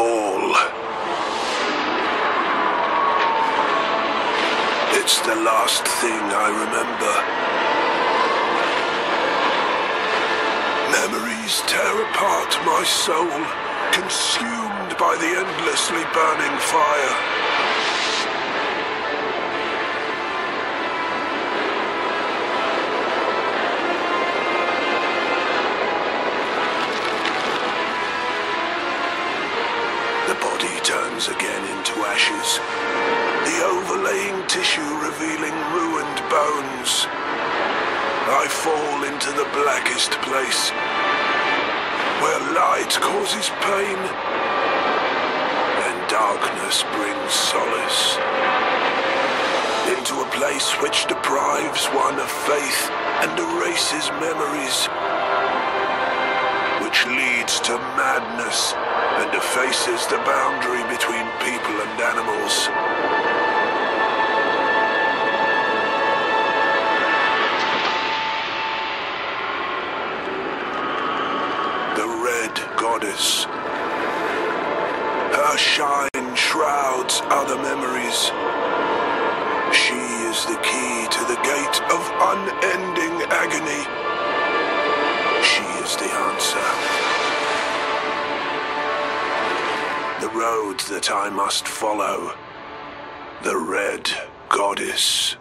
fall. It's the last thing I remember. Memories tear apart my soul, consumed by the endlessly burning fire. Causes pain and darkness brings solace. Into a place which deprives one of faith and erases memories which leads to madness and effaces the boundary between people and animals. Unending agony. She is the answer. The road that I must follow. The Red Goddess.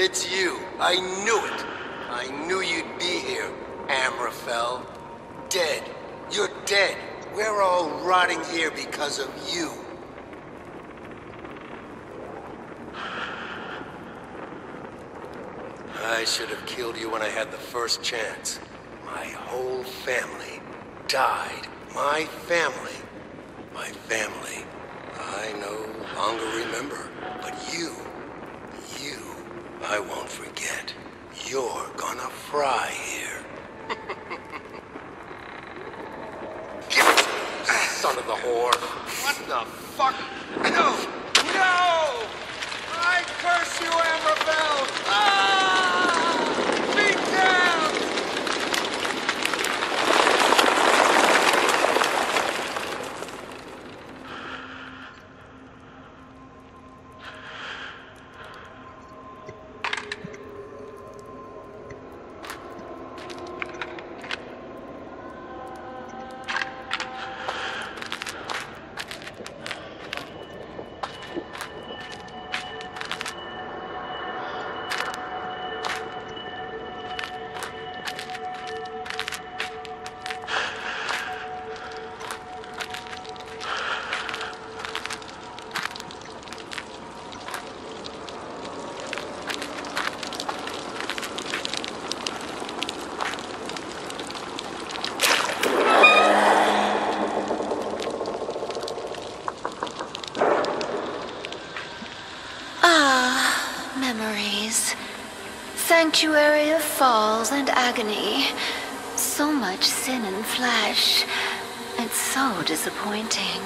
It's you. I knew it. I knew you'd be here, Amraphel. Dead. You're dead. We're all rotting here because of you. I should have killed you when I had the first chance. My whole family died. My family. My family. I no longer remember. But you, I won't forget. You're gonna fry here. Son of the whore. What the fuck? Sanctuary of falls and agony. So much sin and flesh. It's so disappointing.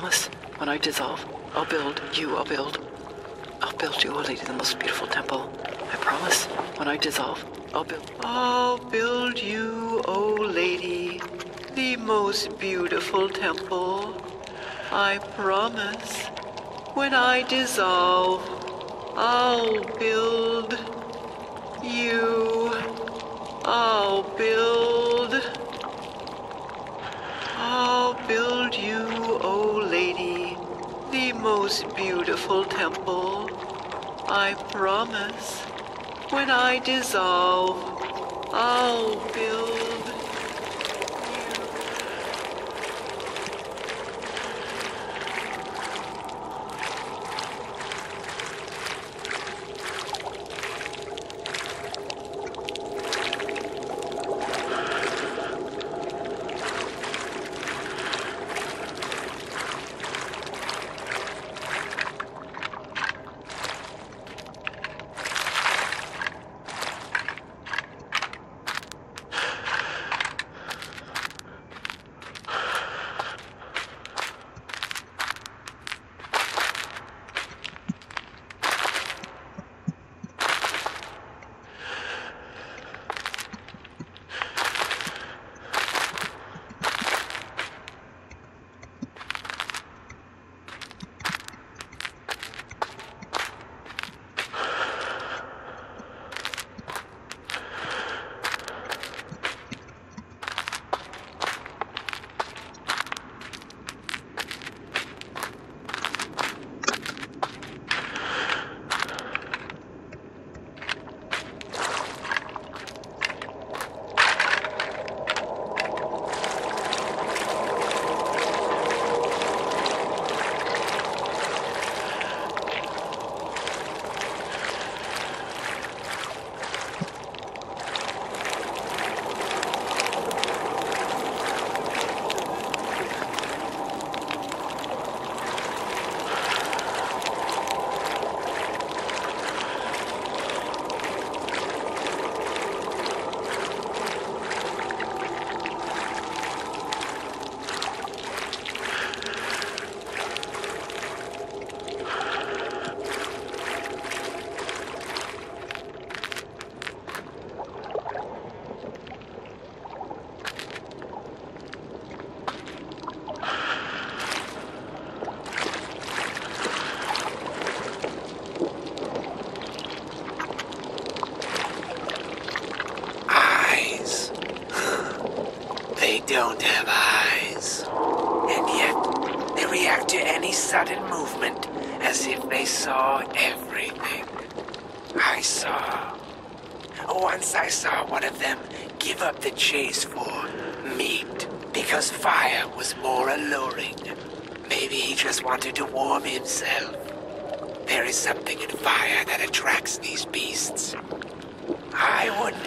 Promise. When I dissolve, I'll build you, I'll build. I'll build you, O Lady, the most beautiful temple. I promise. When I dissolve, I'll build. I'll build you, O Lady, the most beautiful temple. I promise. When I dissolve, I'll build you. I'll build. I'll build you, O lady, the most beautiful temple. I promise. When I dissolve, I'll build.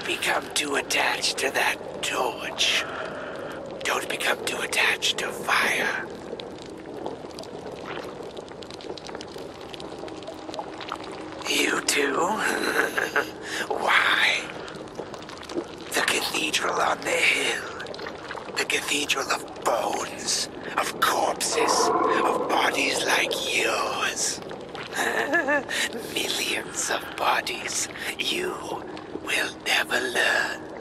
Become too attached to that torch. Don't become too attached to fire. You too? Why? The cathedral on the hill. The cathedral of bones, of corpses, of bodies like yours. Millions of bodies. You will never learn.